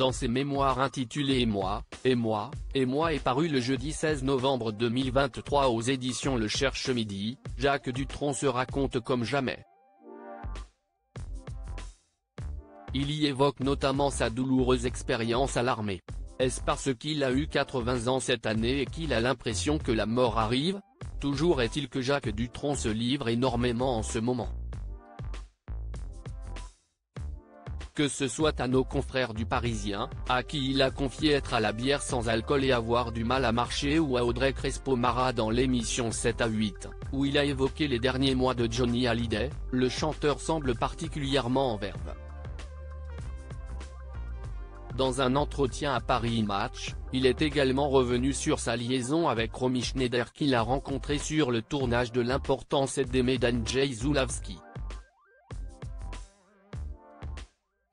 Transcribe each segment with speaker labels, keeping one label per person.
Speaker 1: Dans ses mémoires intitulés Et moi, et moi, et moi est paru le jeudi 16 novembre 2023 aux éditions Le Cherche Midi, Jacques Dutronc se raconte comme jamais. Il y évoque notamment sa douloureuse expérience à l'armée. Est-ce parce qu'il a eu 80 ans cette année et qu'il a l'impression que la mort arrive? Toujours est-il que Jacques Dutronc se livre énormément en ce moment. Que ce soit à nos confrères du Parisien, à qui il a confié être à la bière sans alcool et avoir du mal à marcher ou à Audrey Crespo-Mara dans l'émission 7 à 8, où il a évoqué les derniers mois de Johnny Hallyday, le chanteur semble particulièrement en verve. Dans un entretien à Paris Match, il est également revenu sur sa liaison avec Romy Schneider qu'il a rencontré sur le tournage de l'importance d'aimer Jay Zulawski.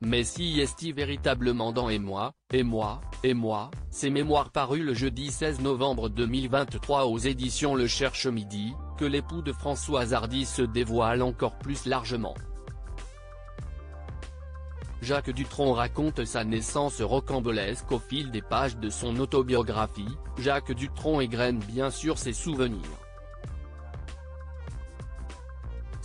Speaker 1: Mais si est-il véritablement dans Et moi, et moi, et moi, ses mémoires parus le jeudi 16 novembre 2023 aux éditions Le Cherche Midi, que l'époux de Françoise Hardy se dévoile encore plus largement. Jacques Dutronc raconte sa naissance rocambolesque au fil des pages de son autobiographie, Jacques Dutronc égrène bien sûr ses souvenirs.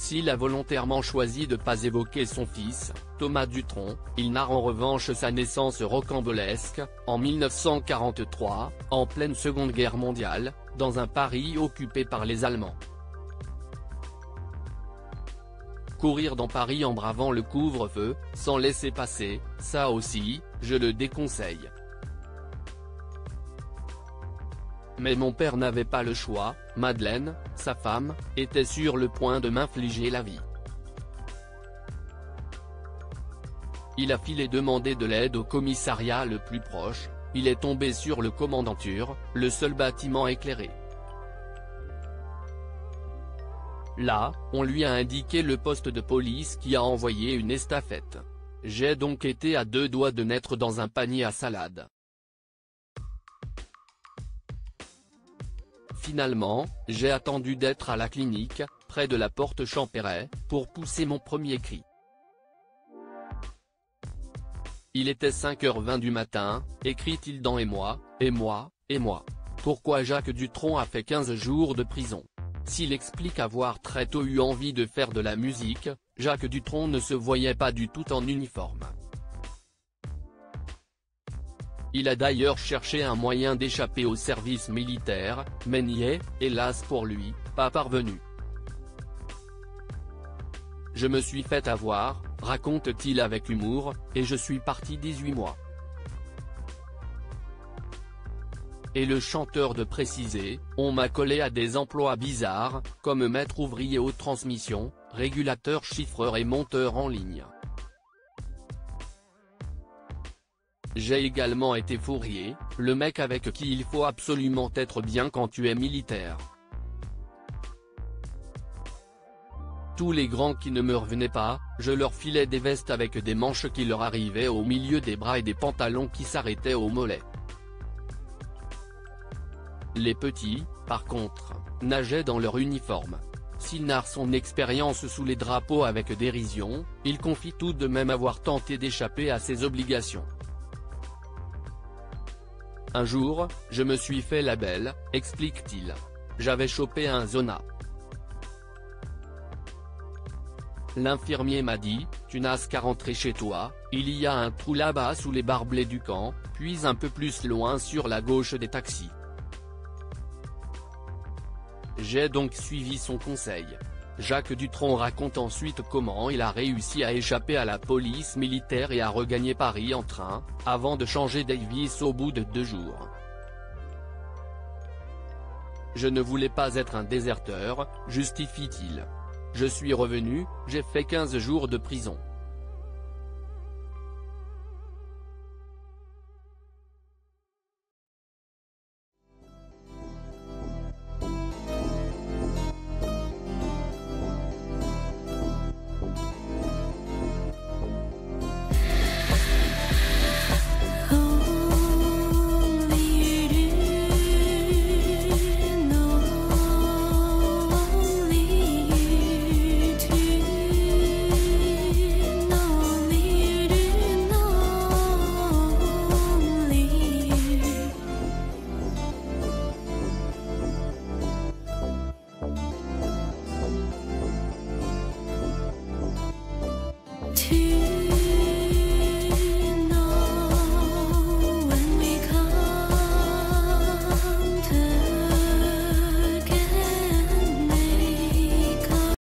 Speaker 1: S'il a volontairement choisi de pas évoquer son fils, Thomas Dutronc, il narre en revanche sa naissance rocambolesque, en 1943, en pleine Seconde Guerre mondiale, dans un Paris occupé par les Allemands. Courir dans Paris en bravant le couvre-feu, sans laisser passer, ça aussi, je le déconseille. Mais mon père n'avait pas le choix, Madeleine, sa femme, était sur le point de m'infliger la vie. Il a filé demander de l'aide au commissariat le plus proche, il est tombé sur le commandanture, le seul bâtiment éclairé. Là, on lui a indiqué le poste de police qui a envoyé une estafette. J'ai donc été à deux doigts de naître dans un panier à salade. Finalement, j'ai attendu d'être à la clinique, près de la porte Champéret, pour pousser mon premier cri. Il était 5h20 du matin, écrit-il dans Et moi, et moi, et moi. Pourquoi Jacques Dutronc a fait 15 jours de prison? S'il explique avoir très tôt eu envie de faire de la musique, Jacques Dutronc ne se voyait pas du tout en uniforme. Il a d'ailleurs cherché un moyen d'échapper au service militaire, mais n'y est, hélas pour lui, pas parvenu. Je me suis fait avoir, raconte-t-il avec humour, et je suis parti 18 mois. Et le chanteur de préciser, on m'a collé à des emplois bizarres, comme maître ouvrier haute transmission, régulateur chiffreur et monteur en ligne. J'ai également été fourrier, le mec avec qui il faut absolument être bien quand tu es militaire. Tous les grands qui ne me revenaient pas, je leur filais des vestes avec des manches qui leur arrivaient au milieu des bras et des pantalons qui s'arrêtaient aux mollets. Les petits, par contre, nageaient dans leur uniforme. S'il narre son expérience sous les drapeaux avec dérision, il confie tout de même avoir tenté d'échapper à ses obligations. Un jour, je me suis fait la belle, explique-t-il. J'avais chopé un zona. L'infirmier m'a dit, tu n'as qu'à rentrer chez toi, il y a un trou là-bas sous les barbelés du camp, puis un peu plus loin sur la gauche des taxis. J'ai donc suivi son conseil. Jacques Dutronc raconte ensuite comment il a réussi à échapper à la police militaire et à regagner Paris en train, avant de changer Davis au bout de deux jours. Je ne voulais pas être un déserteur, justifie-t-il. Je suis revenu, j'ai fait 15 jours de prison.